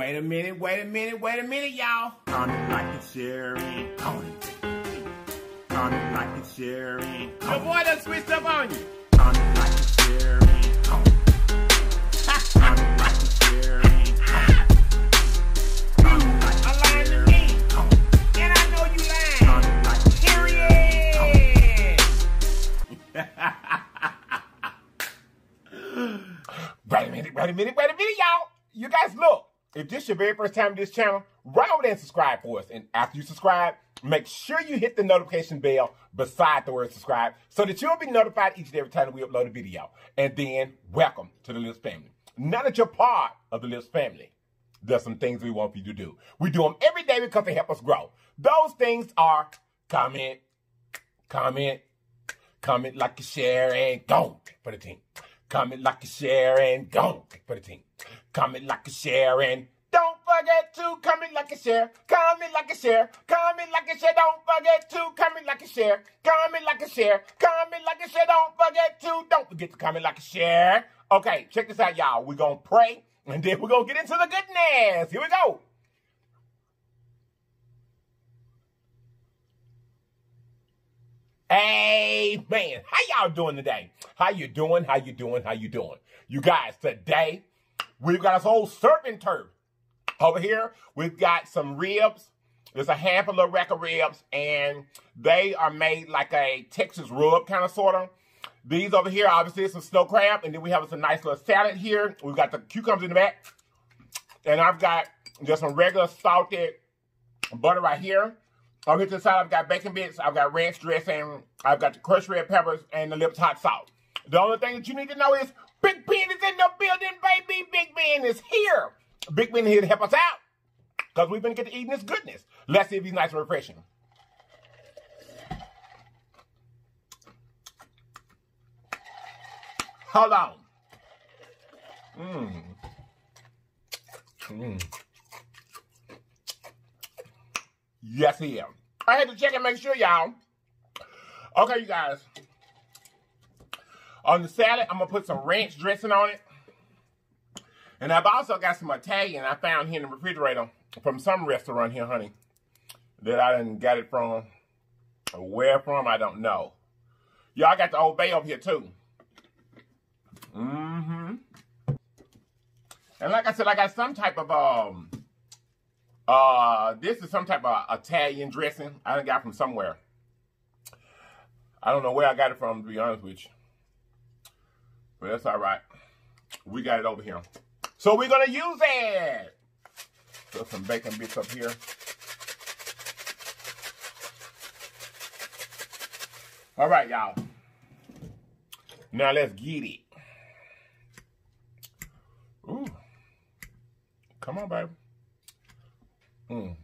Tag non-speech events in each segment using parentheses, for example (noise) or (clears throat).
Wait a minute, wait a minute, wait a minute, y'all. Comment, like, share, and comment. Comment, like, and share, and Your boy done switched up on you. Comment, like, and share, and comment. Comment, like, and share, and comment. Comment, like, I and lied to share, me. and. And I know you lying. Comment, like, and share, Period. (laughs) wait a minute, wait a minute, wait a minute, y'all. You guys look. If this is your very first time to this channel, right over there and subscribe for us. And after you subscribe, make sure you hit the notification bell beside the word subscribe so that you'll be notified each and every time we upload a video. And then, welcome to the Lips family. Now that you're part of the Lips family, there's some things we want you to do. We do them every day because they help us grow. Those things are comment, comment, comment, like, and share, and go for the team. Comment, like, and share, and go for the team. Comment, like, and share, and don't forget to comment, like, and share. Comment, like, and share. Comment, like, and share. Don't forget to comment, like, and share. Comment, like, and share. Comment, like, and share. Don't forget to. Don't forget to comment, like, and share. Okay, check this out, y'all. We're going to pray, and then we're going to get into the goodness. Here we go. Amen. How y'all doing today? How you doing? How you doing? How you doing? You guys, today we've got us old surf and turf. Over here, we've got some ribs. There's a handful of rack of ribs, and they are made like a Texas rub kind of sort of. These over here, obviously, some snow crab, and then we have some nice little salad here. We've got the cucumbers in the back, and I've got just some regular salted butter right here. Over here to the side, I've got bacon bits, I've got ranch dressing, I've got the crushed red peppers, and the lips hot salt. The only thing that you need to know is Big Ben is in the building, baby. Big Ben is here. Big Ben here to help us out because we've been getting to eating this goodness. Let's see if he's nice and refreshing. Hold on. Mmm. Mmm. Yes, he is. I had to check and make sure, y'all. Okay, you guys. On the salad, I'm gonna put some ranch dressing on it. And I've also got some Italian I found here in the refrigerator from some restaurant here, honey. That I didn't get it from. Where from, I don't know. Y'all got the Old Bay over here too. Mm-hmm. And like I said, I got some type of um uh this is some type of Italian dressing I got from somewhere. I don't know where I got it from to be honest with you. But that's all right. We got it over here. So we're gonna use it. Put some bacon bits up here. All right, y'all. Now let's get it. Ooh. Come on, baby. Mm.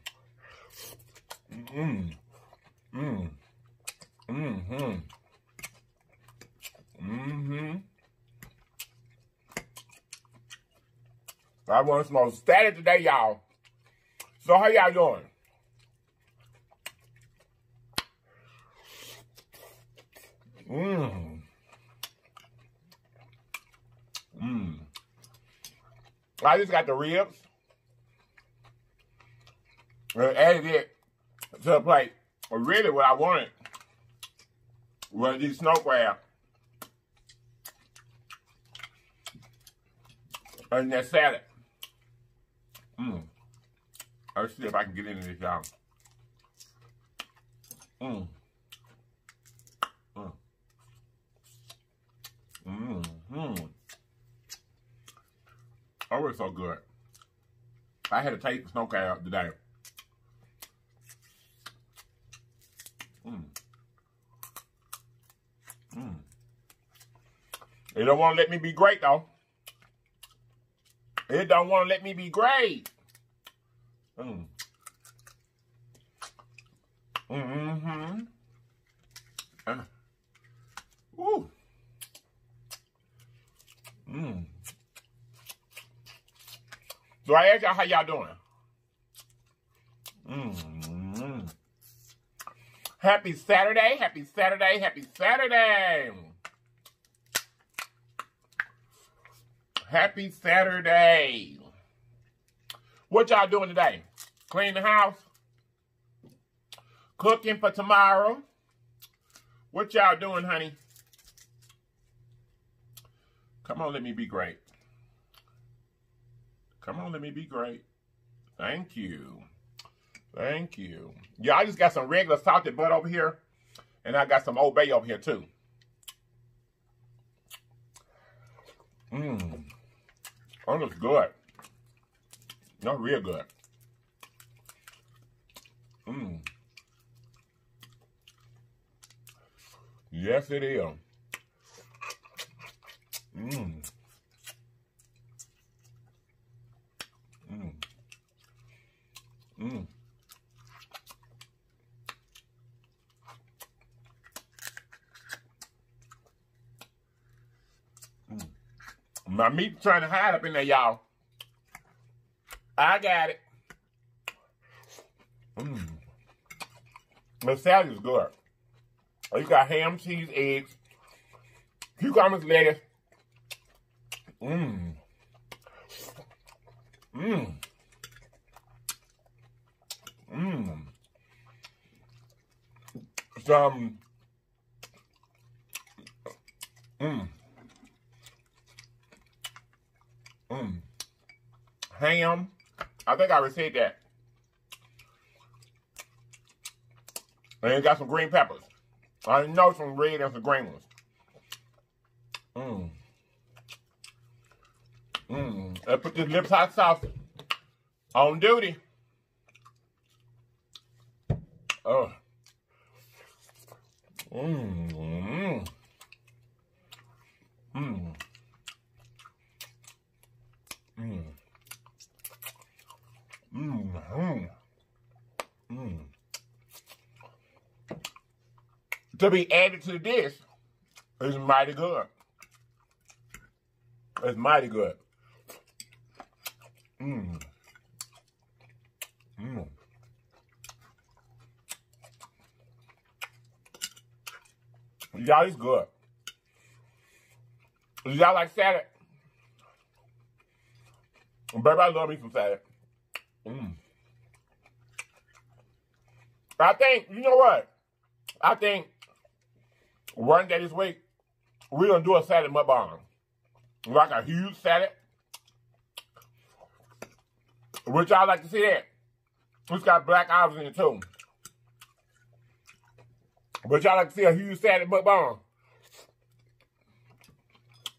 Mm. Mm. Mm-hmm. Mm-hmm. I want some more static today, y'all. So how y'all doing? Mmm. Mmm. I just got the ribs. And added it to the plate. But really what I wanted was these snow crab. And that salad. Mmm. Let's see if I can get into this, y'all. Mmm. Mmm. Mmm. Oh, it's so good. I had a taste of snow crab today. Mmm. Mmm. They don't want to let me be great, though. It don't want to let me be great. Mm. Mm-hmm. Uh. Woo. Mm. So I asked y'all how y'all doing. Mm. Happy Saturday, happy Saturday, happy Saturday. Happy Saturday. What y'all doing today? Clean the house? Cooking for tomorrow? What y'all doing, honey? Come on, let me be great. Come on, let me be great. Thank you. Thank you. Yeah, I just got some regular salted butter over here. And I got some Old Bay over here, too. Mmm. Oh, looks good. Not real good. Mmm. Yes, it is. Mmm. Mmm. Mmm. My meat trying to hide up in there, y'all. I got it. Mmm. The salad is good. Oh, you got ham, cheese, eggs, cucumbers, lettuce. Mmm. Mmm. Mmm. Some. Mmm. Mmm. Ham. I think I said that. And it got some green peppers. I know some red and some green ones. Mmm. Mmm. I put this lips hot sauce on duty. Oh. Mmm. Mmm. Mmm. Mmm. Mmm. Mmm. To be added to this is mighty good. It's mighty good. Mmm. Mmm. Y'all is good. Y'all like salad? Baby, I love me some salad. Mm. I think, you know what? I think one day this week, we're going to do a salad mukbang. Like a huge salad. Which I like to see that. It's got black olives in it too. But y'all like to see a huge salad mukbang.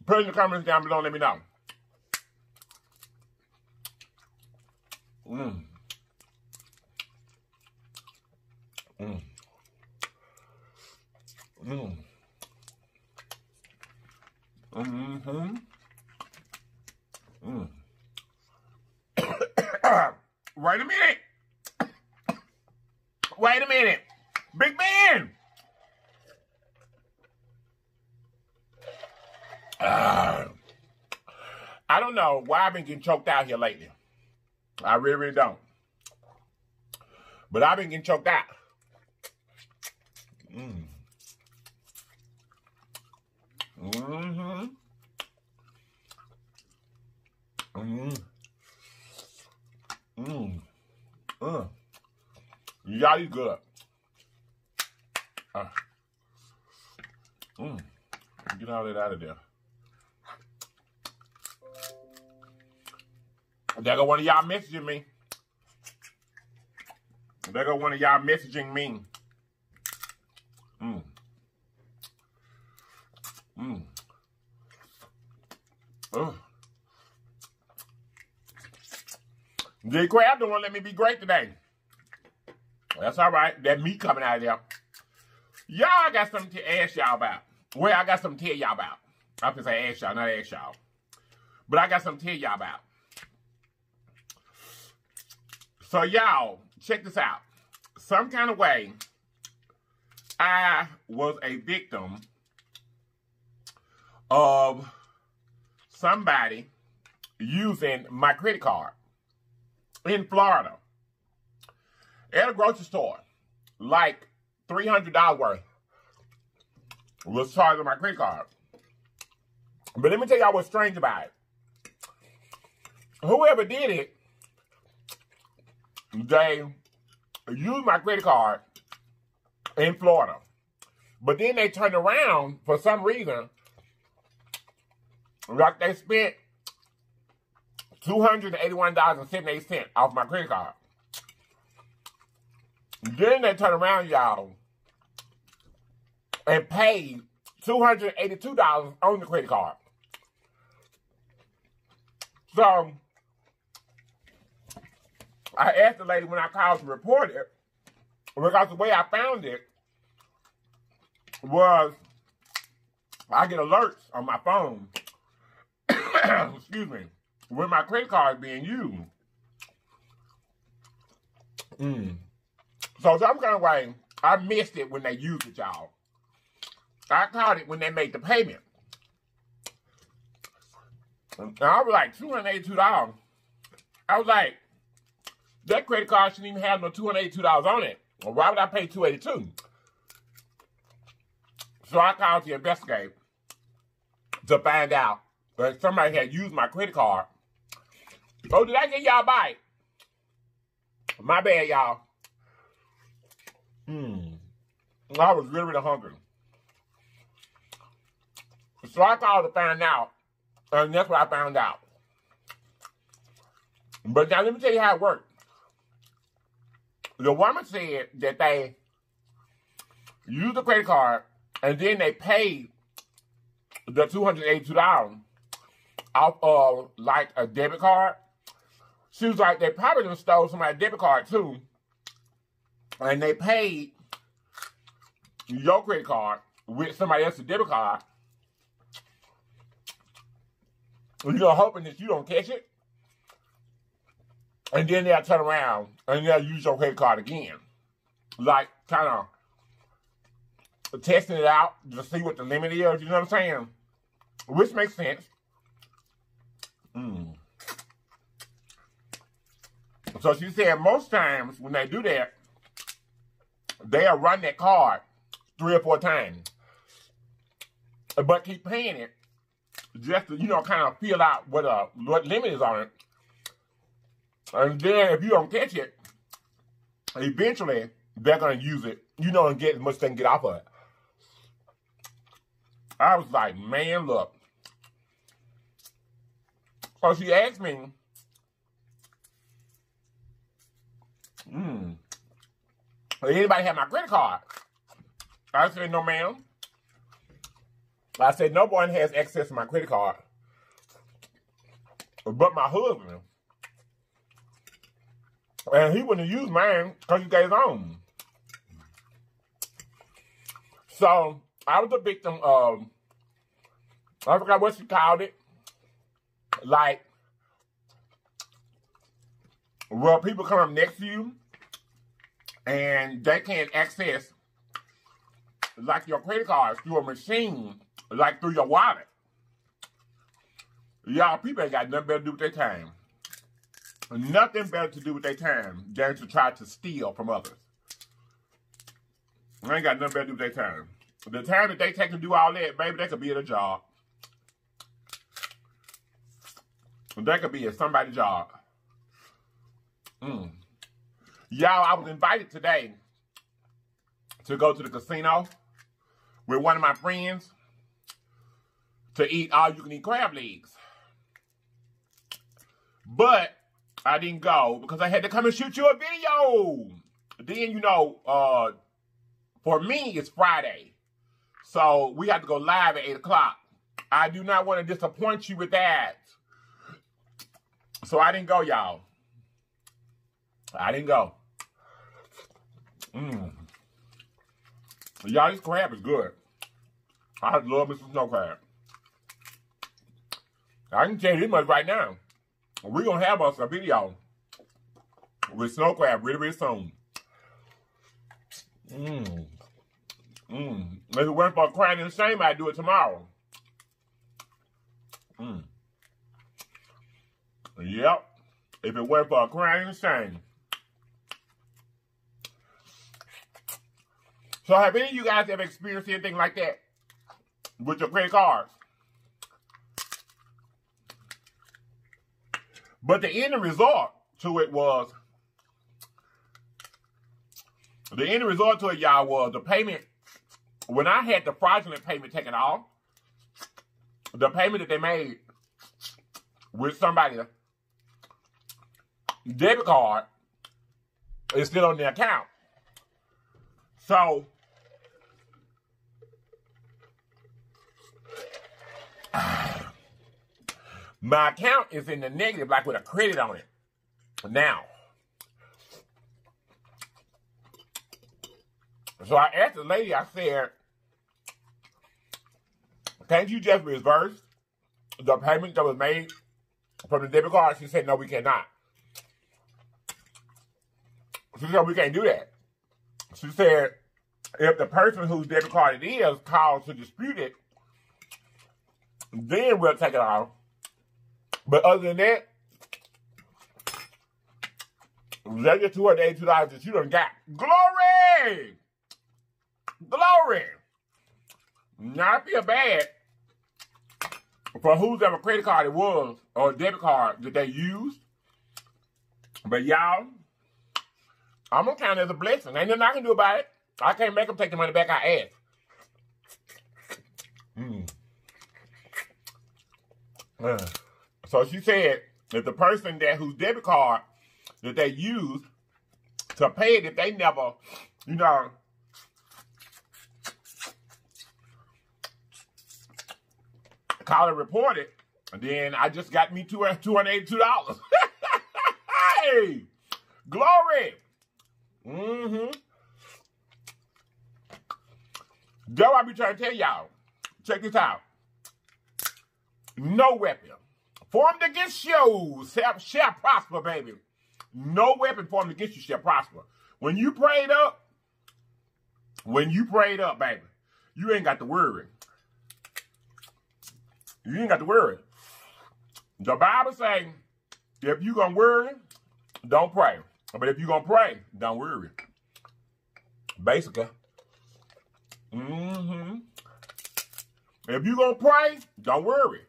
Put in the comments down below, let me know. Mmm. Mmm. Mmm. Mm-hmm. Mm. (coughs) Wait a minute. Wait a minute. Big Ben. Uh, I don't know why I've been getting choked out here lately. I really, really don't. But I've been getting choked out. Mm. Mm-hmm. Mm. Mm. Uh. Y'all eat good. Uh. Mm. Get all that out of there. There go one of y'all messaging me. There go one of y'all messaging me. Mm. Mm. Ugh. J. Crab don't want to let me be great today. That's all right. That meat coming out of there. Y'all got something to ask y'all about. Well, I got something to tell y'all about. I can say ask y'all, not ask y'all. But I got something to tell y'all about. So y'all, check this out. Some kind of way, I was a victim of somebody using my credit card in Florida at a grocery store, like $300 worth was charged on my credit card. But let me tell y'all what's strange about it. Whoever did it they used my credit card in Florida. But then they turned around for some reason, like they spent $281.78 off my credit card. Then they turned around, y'all, and paid $282 on the credit card. So I asked the lady when I called to report it, because the way I found it was I get alerts on my phone, (coughs) excuse me, when my credit card is being used. Mm. So some kind of way, I missed it when they used it, y'all. I caught it when they made the payment. And I was like, $282. I was like, that credit card shouldn't even have no $282 on it. Well, why would I pay 282 So I called to investigate to find out that somebody had used my credit card. Oh, did I get y'all a bite? My bad, y'all. Hmm. I was really, really hungry. So I called to find out, and that's what I found out. But now let me tell you how it worked. The woman said that they used the credit card and then they paid the $282 off of like a debit card. She was like, they probably done stole somebody's debit card too. And they paid your credit card with somebody else's debit card. You know, hoping that you don't catch it. And then they'll turn around and they'll use your credit card again. Like, kind of testing it out to see what the limit is. You know what I'm saying? Which makes sense. Mm. So she said most times when they do that, they'll run that card three or four times. But keep paying it just to, you know, kind of feel out what uh what limit is on it. And then if you don't catch it, eventually they're gonna use it, you know, and get as much they can get off of it. I was like, man, look. So she asked me, hmm, anybody have my credit card? I said, no, ma'am. I said, no one has access to my credit card. But my husband. And he wouldn't use mine because he got his own. So I was a victim of, I forgot what she called it. Like, well, people come up next to you and they can't access like your credit cards through a machine, like through your wallet. Y'all, people ain't got nothing better to do with their time. Nothing better to do with their time than to try to steal from others. They ain't got nothing better to do with their time. The time that they take to do all that, baby, they could be at a job. That could be at somebody's job. Mm. Y'all, I was invited today to go to the casino with one of my friends to eat all you can eat crab legs. But I didn't go because I had to come and shoot you a video. Then, you know, uh, for me, it's Friday. So we have to go live at 8 o'clock. I do not want to disappoint you with that. So I didn't go, y'all. I didn't go. Mmm. Y'all, this crab is good. I love Mr. Snow Crab. I can tell you this much right now. We're going to have us a video with snow crab really, really soon. Mmm. Mmm. If it weren't for crying and shame, I'd do it tomorrow. Mmm. Yep. If it weren't for crying and shame. So have any of you guys ever experienced anything like that with your credit cards? But the end result to it was the end result to it, y'all, was the payment. When I had the fraudulent payment taken off, the payment that they made with somebody debit card is still on their account. So my account is in the negative, like with a credit on it. Now, so I asked the lady, I said, can't you just reverse the payment that was made from the debit card? She said, no, we cannot. She said, we can't do that. She said, if the person whose debit card it is calls to dispute it, then we'll take it off. But other than that, that's your two hundred eighty-two dollars that you done got. Glory, glory. Not feel bad for whose ever credit card it was or debit card that they used. But y'all, I'm gonna count it as a blessing. Ain't nothing I can do about it. I can't make them take the money back I asked. Mm. Uh, So she said that the person that whose debit card that they used to pay it, if they never, you know, call and report it, then I just got me two two hundred eighty-two dollars. (laughs) hey, glory. Mm-hmm. That's what I be trying to tell y'all. Check this out. No weapon formed against you shall, shall prosper, baby. No weapon formed against you shall prosper. When you prayed up, when you prayed up, baby, you ain't got to worry. You ain't got to worry. The Bible saying, if you gonna worry, don't pray. But if you gonna pray, don't worry. Basically. Mm-hmm. If you gonna pray, don't worry.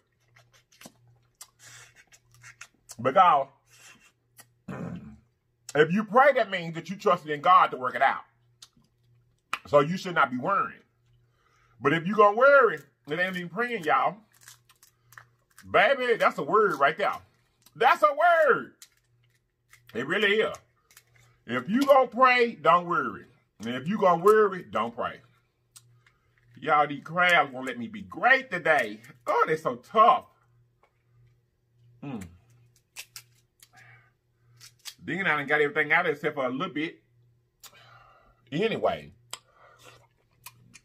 Because (clears throat) if you pray, that means that you trusted in God to work it out. So you should not be worrying. But if you gonna worry, it ain't even praying, y'all. Baby, that's a word right there. That's a word. It really is. If you gonna pray, don't worry. And if you gonna worry, don't pray. Y'all, these crabs won't let me be great today. Oh, they're so tough. Hmm. Then I done got everything out except for a little bit. Anyway.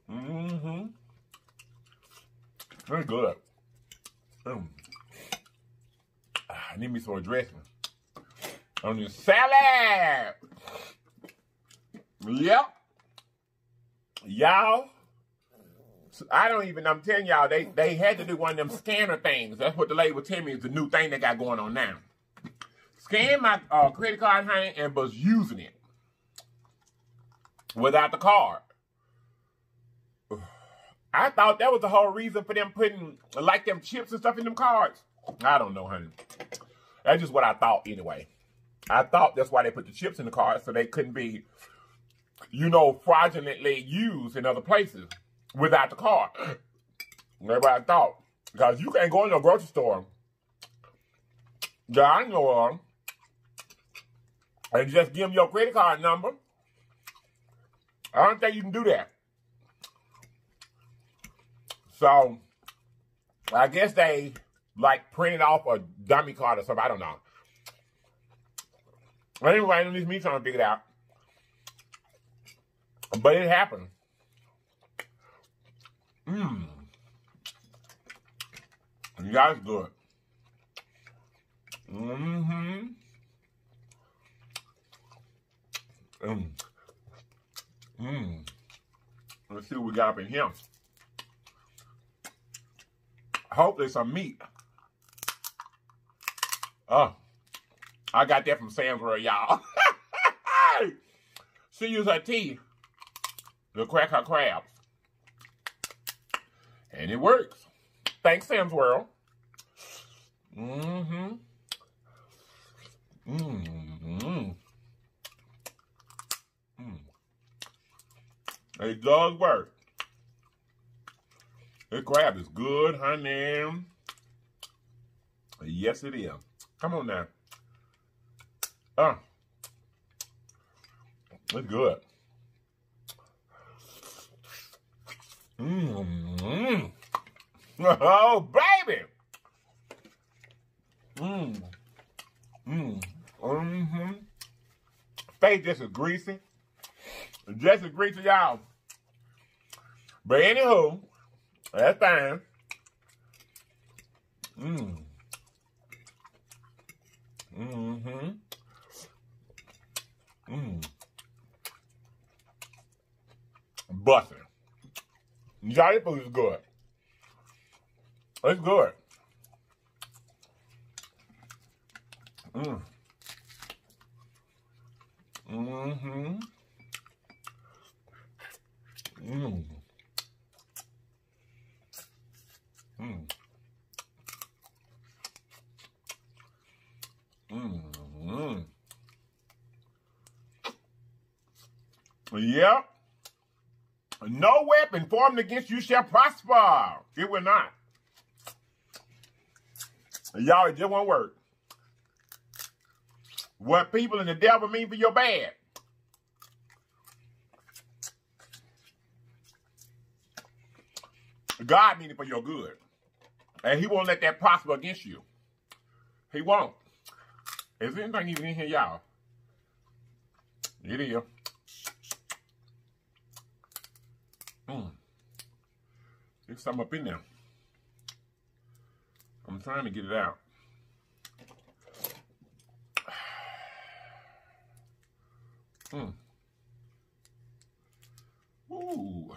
Mm-hmm. Very good. Mm. I need me some dressing. On this salad. Yep. Y'all. I don't even, I'm telling y'all, they, they had to do one of them scanner things. That's what the was telling me is the new thing they got going on now. Scanned my uh, credit card, honey, and was using it without the card. (sighs) I thought that was the whole reason for them putting like them chips and stuff in them cards. I don't know, honey. That's just what I thought anyway. I thought that's why they put the chips in the cards so they couldn't be, you know, fraudulently used in other places without the card. (clears throat) That's what I thought. Because you can't go in a grocery store that I know of and just give them your credit card number. I don't think you can do that. So, I guess they like printed off a dummy card or something. I don't know. But anyway, at least me trying to figure it out. But it happened. Mmm. You guys good. Mm-hmm. Mmm. Mmm. Let's see what we got up in here. Hopefully some meat. Oh, I got that from Sam's World, y'all. (laughs) she used her teeth to crack her crabs. And it works. Thanks, Sam's World. Mm-hmm. Mm-hmm. Mm. It does work. This crab is good, honey. Yes, it is. Come on now. Uh, it's good. Mmm. (laughs) Oh, baby. Mmm. Mmm. Mm-hmm. Face just as greasy. Just as greasy, y'all. But anywho, that's fine. Mmm. Mm-hmm. Mmm. Busting. Y'all, food is good. It's good. Mm. Mm-hmm. Mm. Mm. Yep. No weapon formed against you shall prosper. It will not. Y'all, it just won't work. What people and the devil mean for your bad. God mean it for your good. And he won't let that prosper against you. He won't. Is anything even in here, y'all? It is. Mm. There's something up in there. I'm trying to get it out. (sighs) Mm. Ooh.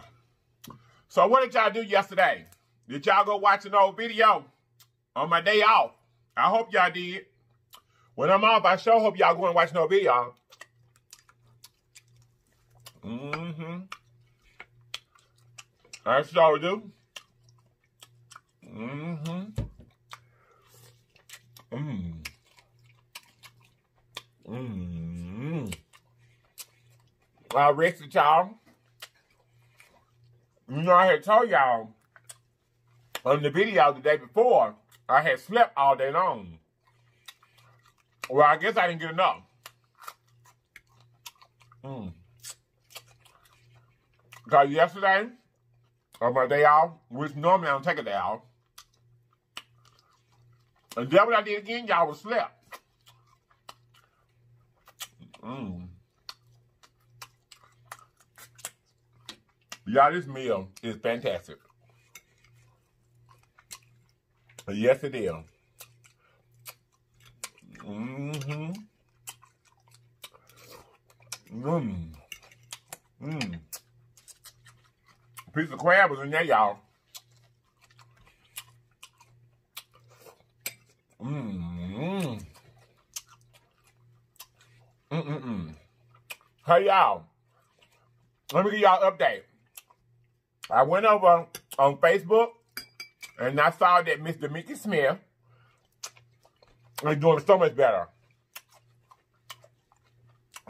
So what did y'all do yesterday? Did y'all go watch an old video on my day off? I hope y'all did. When I'm off, I sure hope y'all go and watch no video. Mm-hmm. I sure do. Mm-hmm. Mmm. Mmm. I rested y'all. You know, I had told y'all on the video the day before, I had slept all day long. Well, I guess I didn't get enough. Mm. Because yesterday, on my day off, which normally I don't take a day off, and then what I did again, y'all was slept. Mm. Y'all, this meal is fantastic. Yes, it is. Mm-hmm. Mmm. Mmm. Piece of crab was in there, y'all. Mmm. Mm-mm-mm. Hey, y'all. Let me give y'all an update. I went over on Facebook and I saw that Mr. Mickey Smith is doing so much better.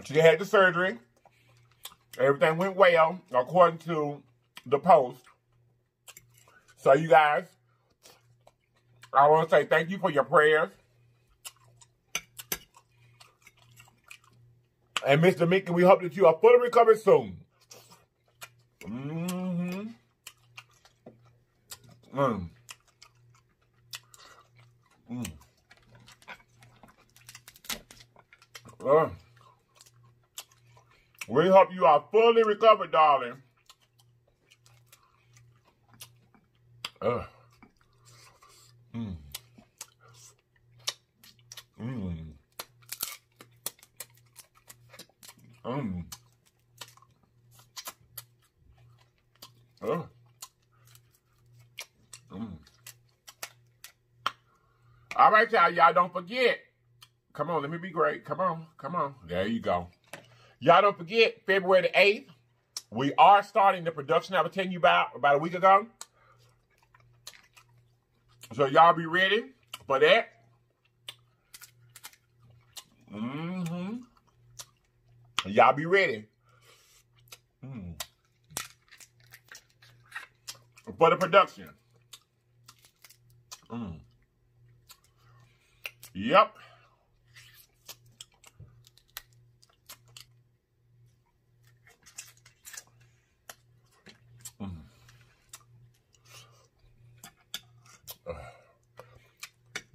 She had the surgery. Everything went well, according to the post. So, you guys, I want to say thank you for your prayers. And Mr. Mickey, we hope that you are fully recovered soon. Mm-hmm. Mm. Mm. Uh, we hope you are fully recovered, darling. Uh. Mm. Mm. Mm. All right, y'all. Y'all don't forget. Come on, let me be great. Come on, come on. There you go. Y'all don't forget, February the 8th, we are starting the production I was telling you about about a week ago. So y'all be ready for that. Mm-hmm. Y'all be ready. Mm. for the production. Mm. Yep. Mm.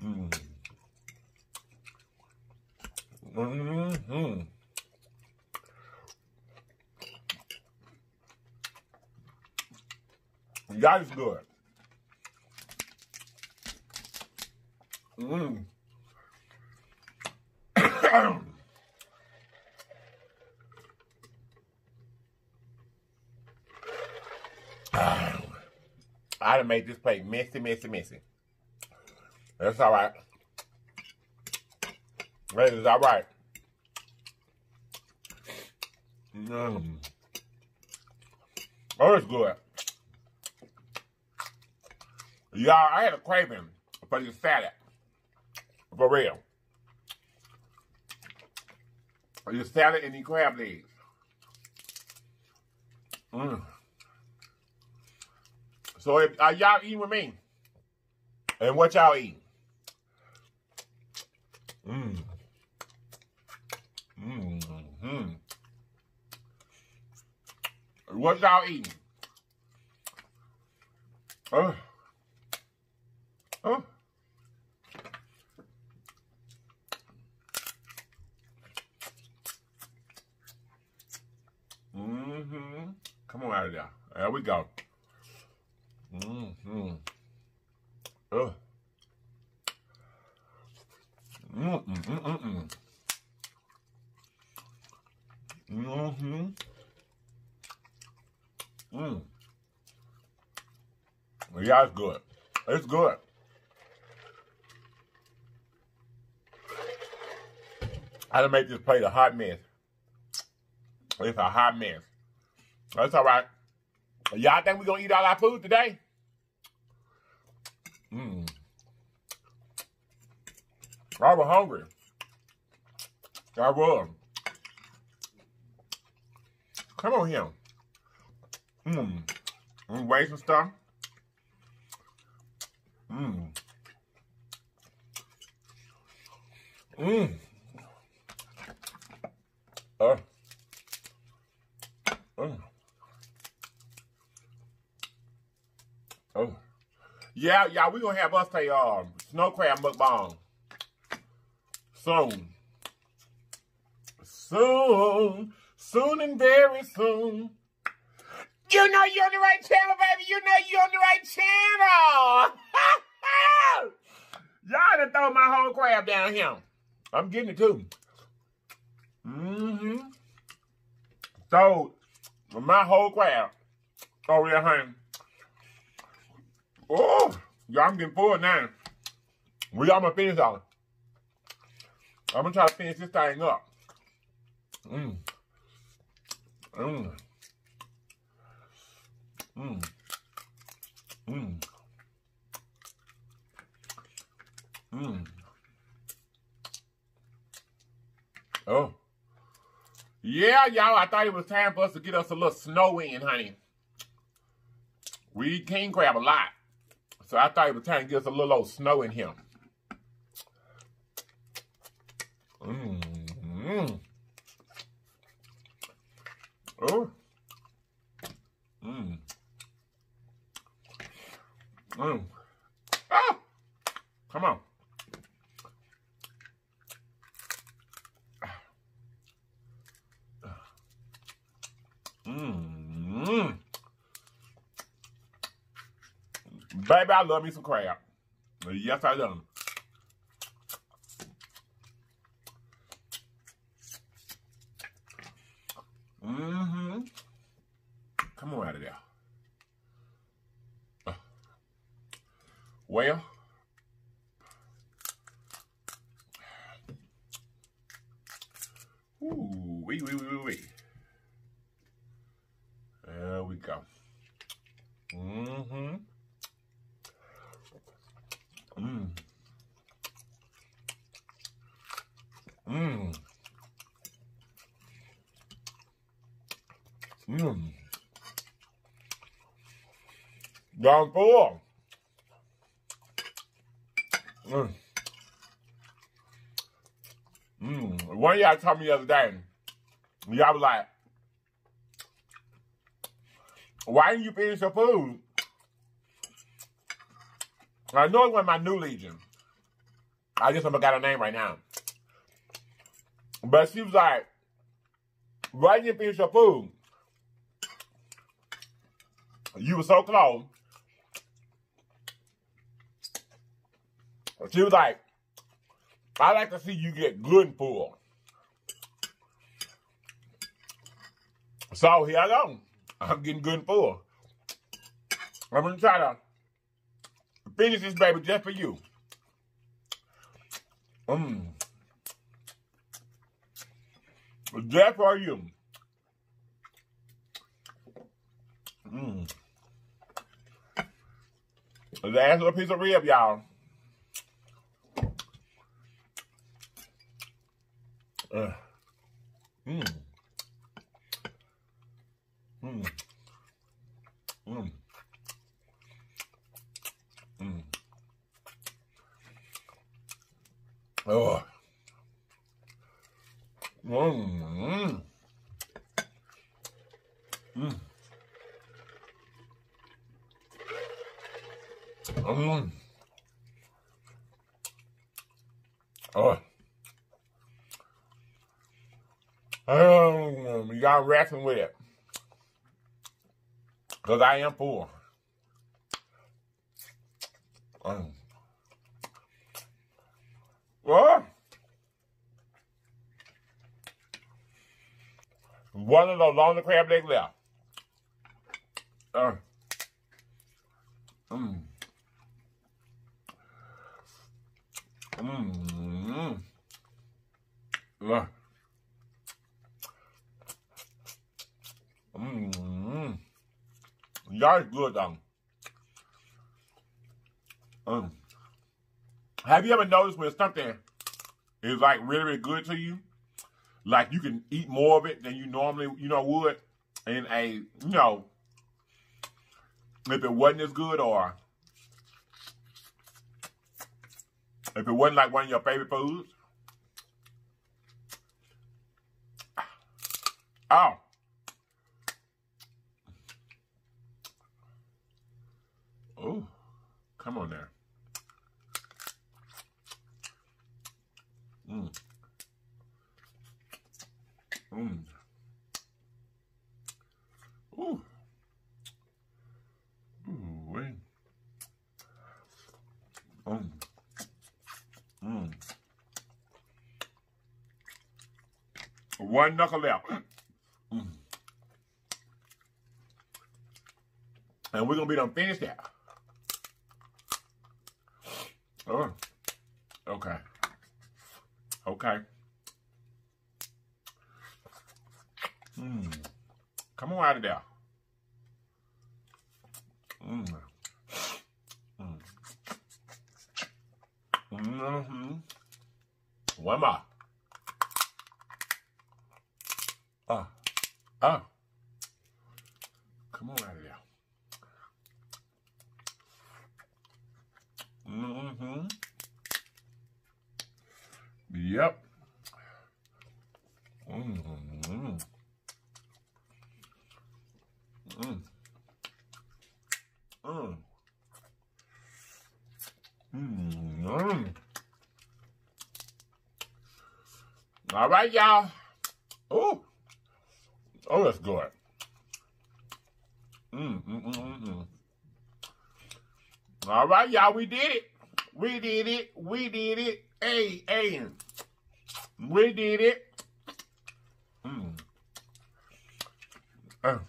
Mm. Mm-hmm. That is good. Mm. I done made this plate messy, messy, messy. That's all right. That is all right. Mm. Oh, it's good. Y'all, I had a craving for this salad. For real. This salad and these crab legs. Mm. So if are y'all eating with me? And what y'all eating? Mmm. Mmm. Mm. What y'all eating? Oh. Oh. Mm-hmm. Come on out of there. There we go. Mm-hmm. Ugh. Mm-mm-mm-mm. Mm-hmm. Mm. Yeah, it's good. It's good. I done make this plate a hot mess. It's a hot mess. That's all right. Y'all think we gonna eat all our food today? Mmm. I was hungry. I was. Come on here. Mmm. I'm wasting stuff. Mmm. Mmm. Uh. Uh. Oh. Yeah, yeah, we gonna have us a um, snow crab mukbang. Soon. Soon. Soon and very soon. You know you're on the right channel, baby. You know you're on the right channel. (laughs) Y'all done throw my whole crab down here. I'm getting it too. Mm-hmm. So, my whole crab over there, honey. Oh, y'all, I'm getting full now. We almost finished all. I'm gonna try to finish this thing up. Mmm. Mmm. Mmm. Mmm. Mmm. Oh. Yeah, y'all, I thought it was time for us to get us a little snow in, honey. We king crab a lot. So I thought it was time to get us a little old snow in here. Mmm. Mmm. Oh. Mmm. Mmm. Ah! Come on. Mmm. Mmm. Baby, I love me some crab. Yes, I do. Mm-hmm. Come on out of there. Uh, well, ooh, wee, wee, wee, wee. There we go. Mm-hmm. Mmm. Mmm. Mmm. Y'all full. Mm. Mm. One of y'all told me the other day, y'all was like, why didn't you finish your food? I know it was my new legion. I just got her name right now. But she was like, why didn't you finish your food? You were so close. She was like, I like to see you get good and full. So here I go. I'm getting good and full. I'm gonna try to finish this baby just for you. Mmm. Just for you. Mmm. Last little piece of rib, y'all. Mmm. Mmm. Mmm. Oh. Mmm. Mmm. Mmm. Oh. Um, with it. Because I am poor. Um. Well, one of those longer crab legs left. Uh. Mmm. Mmm. Uh. Mmm. Y'all good though. Um. Have you ever noticed when something is like really, really good to you? Like you can eat more of it than you normally, you know, would in a, you know, if it wasn't as good or if it wasn't like one of your favorite foods. Oh. Oh, come on there. Mm. Mm. Ooh. Ooh, wait. Mm. Mm. One knuckle left. Mm. And we're gonna be done finish that. Oh, okay. Okay. Hmm. Come on out of there. Hmm. Hmm. Mm-hmm. One more. Ah. Ah. Come on out of there. Mm-hmm. Yep. Mm-hmm. Mm. Mm. Mm. All right, y'all. Oh. Oh, that's good. Mm, mm, mm, mm, mm. All right, y'all, we did it. We did it. We did it. Hey, hey. We did it. Mm. Uh,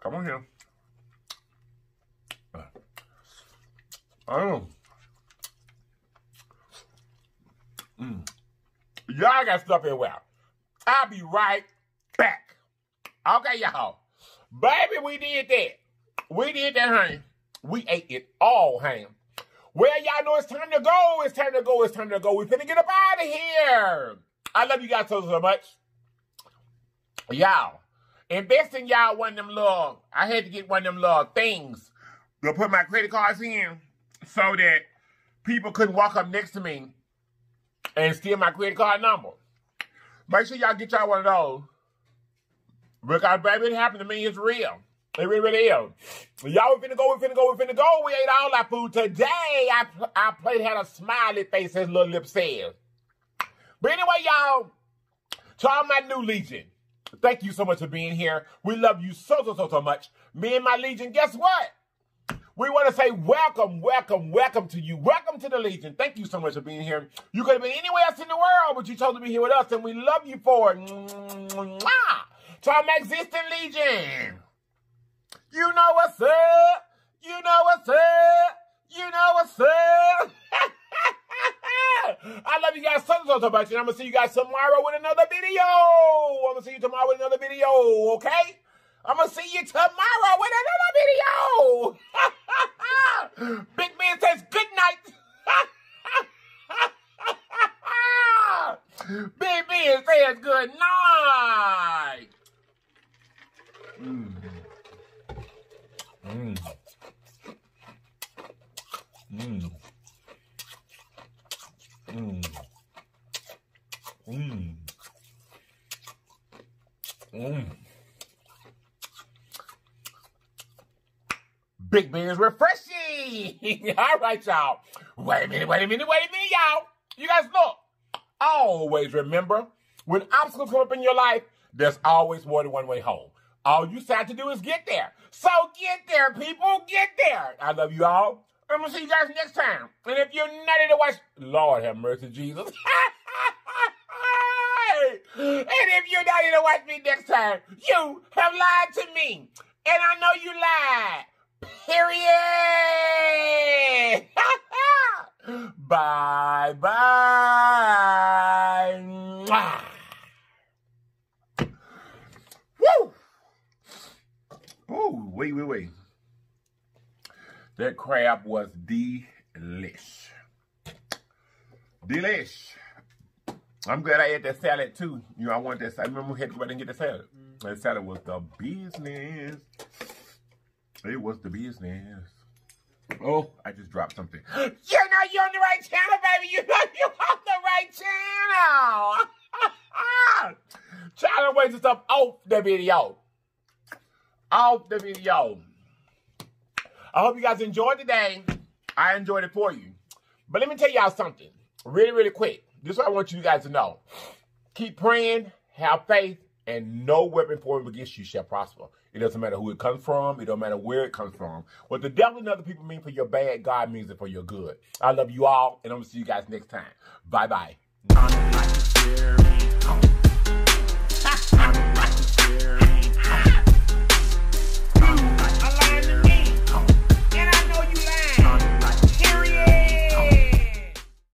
come on here. Uh, oh. Mm. Y'all got stuff everywhere. I'll be right back. Okay, y'all. Baby, we did that. We did that, honey. We ate it all, honey. Well, y'all know it's time to go. It's time to go. It's time to go. We finna get up out of here. I love you guys so, so much. Y'all, invest in y'all one of them little, I had to get one of them little things to put my credit cards in so that people couldn't walk up next to me and steal my credit card number. Make sure y'all get y'all one of those. Because baby, it happened to me. It's real. It really, really is. Y'all, we finna go, we finna go, we finna go. We ate all our food today. I, I played had a smiley face, as little lip says. But anyway, y'all, to all my new legion, thank you so much for being here. We love you so, so, so, so much. Me and my legion, guess what? We want to say welcome, welcome, welcome to you. Welcome to the Legion. Thank you so much for being here. You could have been anywhere else in the world, but you chose to be here with us, and we love you for it. To our existing Legion. You know what's up. You know what's up. You know what's (laughs) up. I love you guys so, so, so much, and I'm going to see you guys tomorrow with another video. I'm going to see you tomorrow with another video, okay? I'm going to see you tomorrow with another video. (laughs) Big Man says good night. (laughs) Big Ben says good night. Mm. Mm. Mm. Mm. Mm. Big Ben's refreshing. (laughs) All right, y'all. Wait a minute, wait a minute, wait a minute, y'all. You guys look. Always remember, when obstacles come up in your life, there's always more than one way home. All you have to do is get there. So get there, people. Get there. I love you all. I'm gonna see you guys next time. And if you're not in to watch, Lord have mercy, Jesus. (laughs) and if you're not in to watch me next time, you have lied to me. And I know you lied. Period. (laughs) bye bye. Woo! Ooh, wait, wait, wait. That crab was delish. Delish. I'm glad I ate that salad too. You know, I want that salad. Remember we had to go back and get the salad. Mm-hmm. That salad was the business. It was the business. Oh, I just dropped something. (gasps) You know you're on the right channel, baby. (laughs) You know you're on the right channel. (laughs) Channel ways and stuff off the video. Off the video. I hope you guys enjoyed today. I enjoyed it for you. But let me tell y'all something really, really quick. This is what I want you guys to know. Keep praying, have faith, and no weapon formed against you shall prosper. It doesn't matter who it comes from. It don't matter where it comes from. What the devil and other people mean for your bad, God means it for your good. I love you all, and I'm going to see you guys next time. Bye-bye.